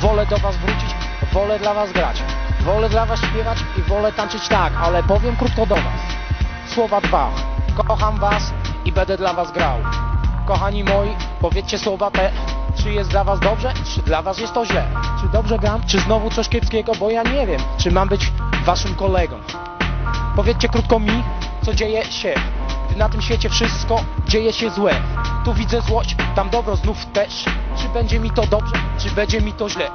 wolę do was wrócić, wolę dla was grać, wolę dla was śpiewać i wolę tańczyć tak, ale powiem krótko do was. Słowa dwa, kocham was i będę dla was grał. Kochani moi, powiedzcie słowa te, czy jest dla was dobrze, czy dla was jest to źle? Czy dobrze gram, czy znowu coś kiepskiego, bo ja nie wiem, czy mam być waszym kolegą. Powiedzcie krótko mi, co dzieje się, gdy na tym świecie wszystko dzieje się złe. Tu widzę złość, tam dobro znów też. Czy będzie mi to dobrze, czy będzie mi to źle?